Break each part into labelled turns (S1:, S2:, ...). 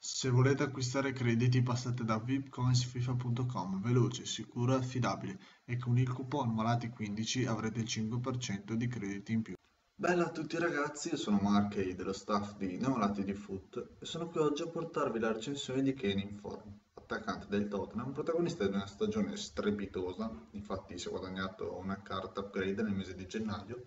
S1: Se volete acquistare crediti passate da vipcoinsfifa.com, veloce, sicuro e affidabile e con il coupon Malati15 avrete il 5% di crediti in più.
S2: Bella a tutti ragazzi, io sono Markey dello staff di Neolati di Foot e sono qui oggi a portarvi la recensione di Kane in forma, attaccante del Tottenham, protagonista di una stagione strepitosa, infatti si è guadagnato una carta upgrade nel mese di gennaio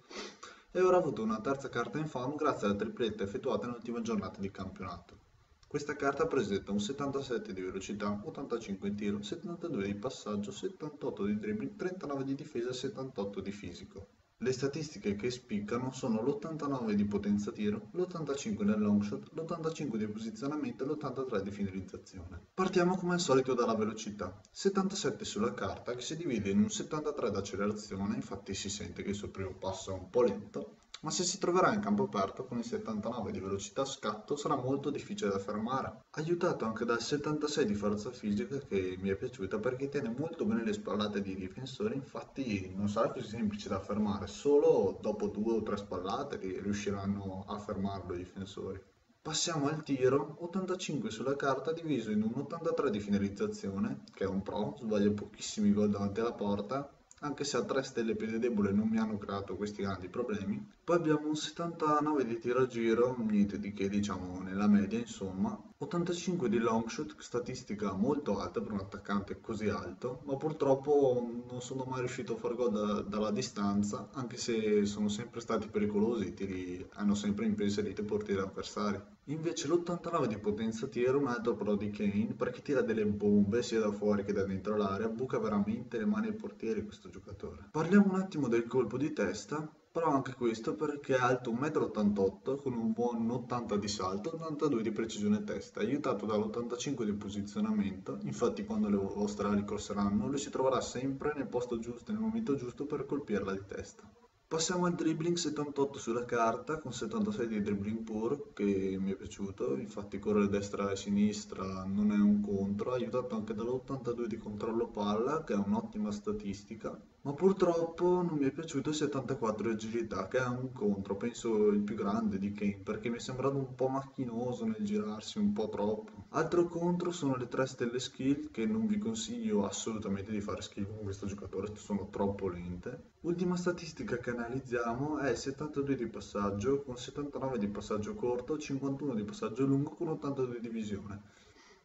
S2: e ora ha avuto una terza carta in forma grazie alla tripletta effettuata nell'ultima giornata di campionato. Questa carta presenta un 77 di velocità, 85 in tiro, 72 di passaggio, 78 di dribbling, 39 di difesa e 78 di fisico. Le statistiche che spiccano sono l'89 di potenza tiro, l'85 nel long shot, l'85 di posizionamento e l'83 di finalizzazione. Partiamo come al solito dalla velocità. 77 sulla carta che si divide in un 73 d'accelerazione, infatti si sente che il suo primo passo è un po' lento, ma se si troverà in campo aperto con il 79 di velocità scatto sarà molto difficile da fermare. Aiutato anche dal 76 di forza fisica che mi è piaciuta perché tiene molto bene le spallate di difensori, infatti non sarà così semplice da fermare, solo dopo due o tre spallate riusciranno a fermarlo i difensori. Passiamo al tiro, 85 sulla carta diviso in un 83 di finalizzazione, che è un pro, sbaglia pochissimi gol davanti alla porta, anche se a 3 stelle piede debole non mi hanno creato questi grandi problemi. Poi abbiamo un 79 di tiro a giro, niente di che diciamo nella media insomma, 85 di long shot, statistica molto alta per un attaccante così alto, ma purtroppo non sono mai riuscito a far gol da, dalla distanza, anche se sono sempre stati pericolosi, i tiri hanno sempre impensierito i portieri avversari. Invece l'89 di potenza tiro è un altro pro di Kane perché tira delle bombe sia da fuori che da dentro l'area, buca veramente le mani ai portieri questo giocatore. Parliamo un attimo del colpo di testa, però anche questo perché è alto 1,88 m con un buon 80 di salto e 82 di precisione testa, aiutato dall'85 di posizionamento, infatti quando le vostre ali corseranno lui si troverà sempre nel posto giusto, nel momento giusto per colpirla di testa. Passiamo al dribbling 78 sulla carta con 76 di dribbling puro che mi è piaciuto, infatti correre destra e sinistra non è un contro, aiutato anche dall'82 di controllo palla che è un'ottima statistica, ma purtroppo non mi è piaciuto il 74 di agilità che è un contro, penso il più grande di Kane perché mi è sembrato un po' macchinoso nel girarsi un po' troppo. Altro contro sono le 3 stelle skill che non vi consiglio assolutamente di fare skill con questo giocatore, sono troppo lente. Ultima statistica che analizziamo è 72 di passaggio con 79 di passaggio corto, 51 di passaggio lungo con 82 di visione.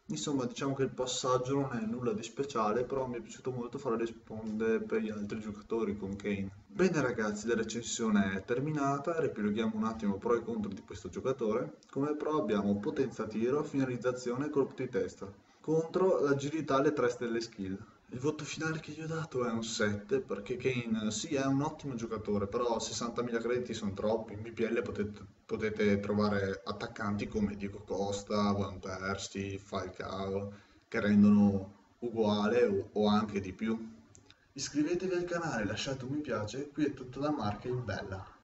S2: Insomma, diciamo che il passaggio non è nulla di speciale, però mi è piaciuto molto fare le sponde per gli altri giocatori con Kane. Bene ragazzi, la recensione è terminata, riepiloghiamo un attimo pro e contro di questo giocatore. Come pro abbiamo potenza tiro, finalizzazione e colpo di testa. Contro l'agilità e le 3 stelle skill. Il voto finale che gli ho dato è un 7 perché Kane sì è un ottimo giocatore però 60.000 crediti sono troppi. In BPL potete, potete trovare attaccanti come Diego Costa, Van Persie, Falcao che rendono uguale o, o anche di più. Iscrivetevi al canale lasciate un mi piace qui è tutto da Marca in Bella